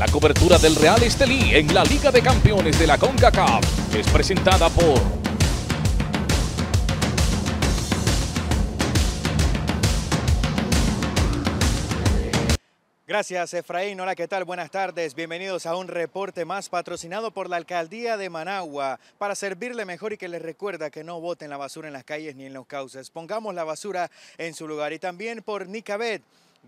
La cobertura del Real Estelí en la Liga de Campeones de la CONCACAF es presentada por Gracias, Efraín. Hola, ¿qué tal? Buenas tardes. Bienvenidos a un reporte más patrocinado por la Alcaldía de Managua para servirle mejor y que les recuerda que no boten la basura en las calles ni en los cauces. Pongamos la basura en su lugar. Y también por Nicabet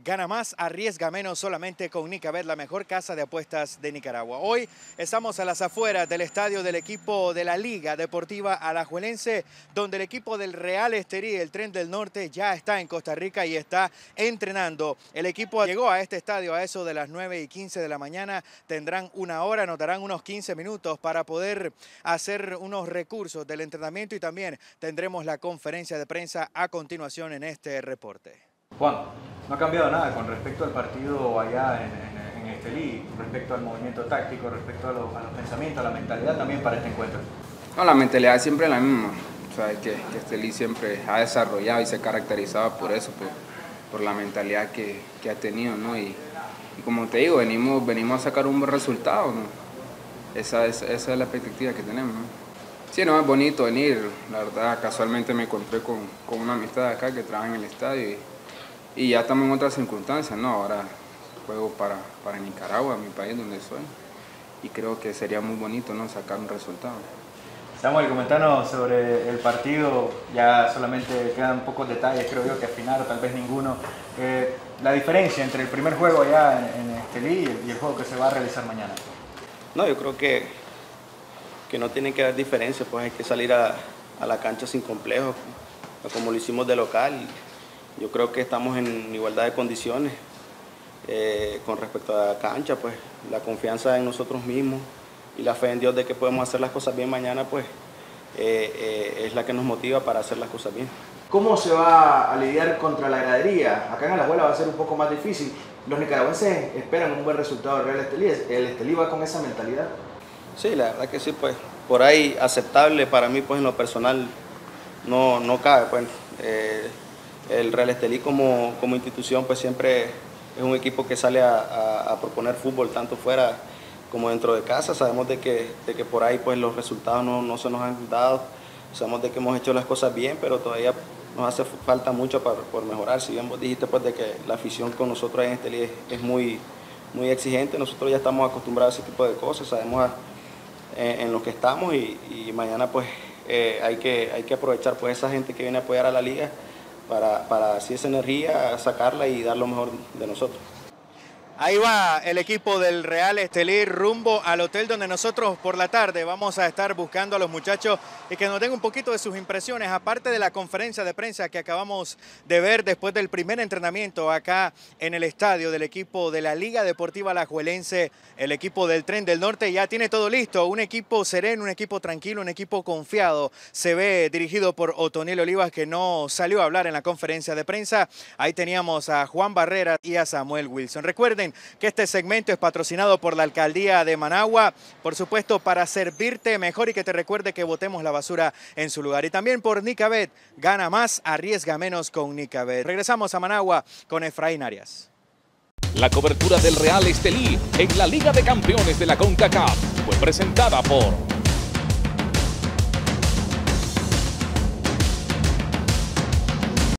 Gana más, arriesga menos solamente con Nicabet, la mejor casa de apuestas de Nicaragua. Hoy estamos a las afueras del estadio del equipo de la Liga Deportiva Alajuelense, donde el equipo del Real Esterí, el Tren del Norte, ya está en Costa Rica y está entrenando. El equipo llegó a este estadio a eso de las 9 y 15 de la mañana. Tendrán una hora, notarán unos 15 minutos para poder hacer unos recursos del entrenamiento y también tendremos la conferencia de prensa a continuación en este reporte. Juan, no ha cambiado nada con respecto al partido allá en, en, Estelí, respecto al movimiento táctico, respecto a, los pensamientos, a la mentalidad también para este encuentro. No, la mentalidad es siempre la misma. O sea, que, que Estelí siempre ha desarrollado y se caracterizaba por eso, por, la mentalidad que, ha tenido, ¿no? Y, como te digo, venimos, venimos a sacar un buen resultado, ¿no? Esa es, esa es la perspectiva que tenemos, ¿no? Sí, no, es bonito venir. La verdad, casualmente me encontré con, con una amistad acá que trabaja en el estadio y, y ya estamos en otras circunstancias, ¿no? Ahora juego para, para Nicaragua, mi país donde soy, y creo que sería muy bonito, ¿no? Sacar un resultado. Samuel, comentanos sobre el partido, ya solamente quedan pocos detalles, creo yo, que afinar, tal vez ninguno. Eh, la diferencia entre el primer juego allá en, en Estelí y el, juego que se va a realizar mañana. No, yo creo que, que no tiene que haber diferencia, pues hay que salir a, a la cancha sin complejos, como lo hicimos de local yo creo que estamos en igualdad de condiciones eh, con respecto a la cancha, pues la confianza en nosotros mismos y la fe en Dios de que podemos hacer las cosas bien mañana, pues eh, eh, es la que nos motiva para hacer las cosas bien. ¿Cómo se va a lidiar contra la gradería? Acá en la abuela va a ser un poco más difícil. Los nicaragüenses esperan un buen resultado del Real Estelí. ¿El Estelí va con esa mentalidad? Sí, la verdad que sí, pues por ahí aceptable para mí, pues en lo personal no, no cabe. Pues, el Real Estelí como, como institución pues siempre es un equipo que sale a, proponer fútbol tanto fuera como dentro de casa. Sabemos de que, de que por ahí pues los resultados no, se nos han dado. Sabemos de que hemos hecho las cosas bien, pero todavía nos hace falta mucho por mejorar. Si bien vos dijiste pues de que la afición con nosotros en Estelí es, muy, muy exigente, nosotros ya estamos acostumbrados a ese tipo de cosas, sabemos en, lo que estamos y, mañana pues eh, hay, que, hay que aprovechar pues esa gente que viene a apoyar a la liga para, para así esa energía sacarla y dar lo mejor de nosotros. Ahí va el equipo del Real Estelí rumbo al hotel donde nosotros por la tarde vamos a estar buscando a los muchachos y que nos den un poquito de sus impresiones, aparte de la conferencia de prensa que acabamos de ver después del primer entrenamiento acá en el estadio del equipo de la Liga Deportiva Lajuelense, el equipo del Tren del Norte ya tiene todo listo, un equipo sereno, un equipo tranquilo, un equipo confiado, se ve dirigido por Otoniel Olivas que no salió a hablar en la conferencia de prensa, ahí teníamos a Juan Barrera y a Samuel Wilson. Que este segmento es patrocinado por la Alcaldía de Managua, por supuesto para servirte mejor y que te recuerde que botemos la basura en su lugar. Y también por Nicabet, gana más, arriesga menos con Nicabet. Regresamos a Managua con Efraín Arias. La cobertura del Real Estelí en la Liga de Campeones de la CONCACAF fue presentada por